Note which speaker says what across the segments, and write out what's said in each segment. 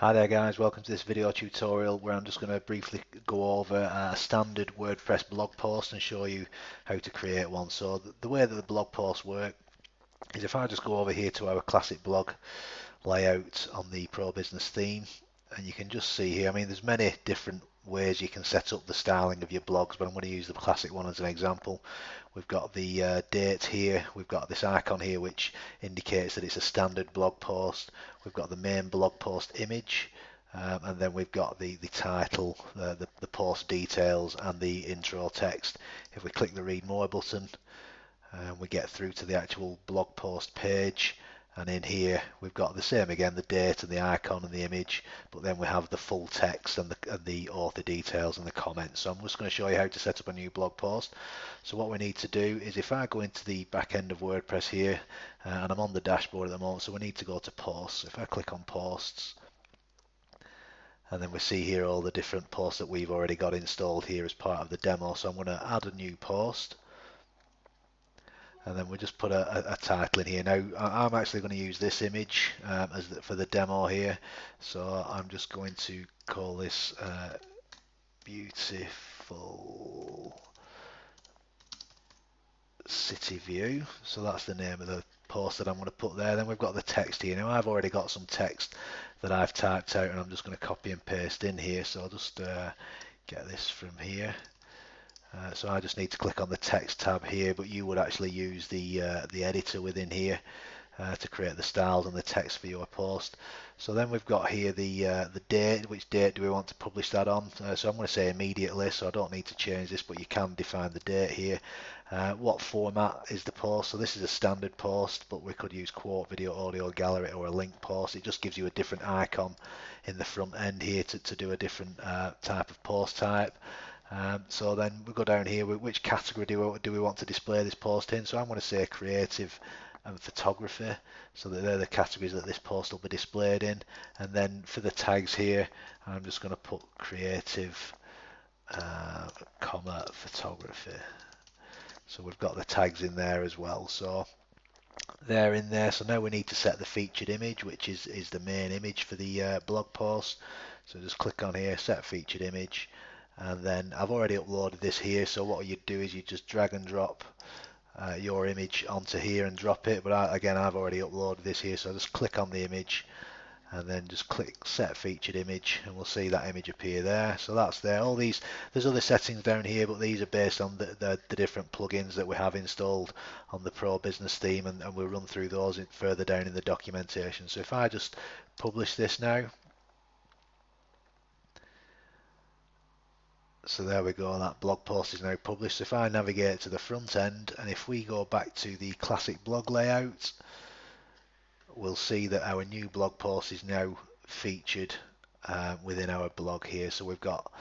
Speaker 1: Hi there guys, welcome to this video tutorial where I'm just going to briefly go over a standard WordPress blog post and show you how to create one. So the way that the blog posts work is if I just go over here to our classic blog layout on the Pro Business theme and you can just see here, I mean there's many different ways you can set up the styling of your blogs, but I'm going to use the classic one as an example. We've got the uh, date here, we've got this icon here which indicates that it's a standard blog post. We've got the main blog post image, um, and then we've got the, the title, uh, the, the post details, and the intro text. If we click the read more button, uh, we get through to the actual blog post page and in here we've got the same again the date and the icon and the image but then we have the full text and the, and the author details and the comments. So I'm just going to show you how to set up a new blog post. So what we need to do is if I go into the back end of WordPress here uh, and I'm on the dashboard at the moment so we need to go to posts. If I click on posts and then we see here all the different posts that we've already got installed here as part of the demo. So I'm going to add a new post and then we'll just put a, a, a, title in here. Now I'm actually going to use this image um, as the, for the demo here, so I'm just going to call this uh, beautiful city view. So that's the name of the post that I'm going to put there. Then we've got the text here. Now I've already got some text that I've typed out, and I'm just going to copy and paste in here. So I'll just uh, get this from here. Uh, so I just need to click on the text tab here, but you would actually use the uh, the editor within here uh, to create the styles and the text for your post. So then we've got here the uh, the date. Which date do we want to publish that on? Uh, so I'm going to say immediately, so I don't need to change this, but you can define the date here. What format is the post? So this is a standard post, but we could use quote, video, audio, gallery, or a link post. It just gives you a different icon in the front end here to, to do a different type of post type. Um, so then we go down here, which category do we, do we want to display this post in? So I'm going to say creative and photography, so that they're the categories that this post will be displayed in. And then for the tags here, I'm just going to put creative, uh, comma, photography. So we've got the tags in there as well. So they're in there. So now we need to set the featured image, which is, is the main image for the uh, blog post. So just click on here, set featured image and then I've already uploaded this here so what you do is you just drag and drop uh, your image onto here and drop it. But I, again I've already uploaded this here so just click on the image and then just click set featured image and we'll see that image appear there. So that's there. All these there's other settings down here but these are based on the, the, the different plugins that we have installed on the pro business theme and, and we'll run through those further down in the documentation. So if I just publish this now So there we go, that blog post is now published. If I navigate to the front end and if we go back to the classic blog layout, we'll see that our new blog post is now featured uh, within our blog here. So we've got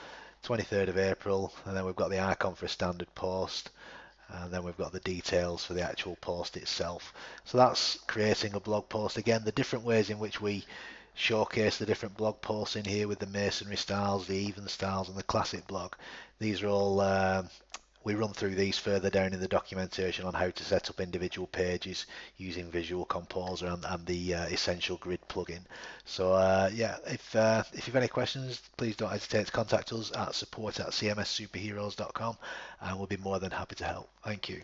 Speaker 1: 23rd of April and then we've got the icon for a standard post and then we've got the details for the actual post itself. So that's creating a blog post. Again, the different ways in which we showcase the different blog posts in here with the masonry styles, the even styles, and the classic blog. These are all, uh, we run through these further down in the documentation on how to set up individual pages using Visual Composer and, and the uh, Essential Grid plugin. So uh, yeah, if, uh, if you've any questions, please don't hesitate to contact us at support at cmssuperheroes.com and we'll be more than happy to help. Thank you.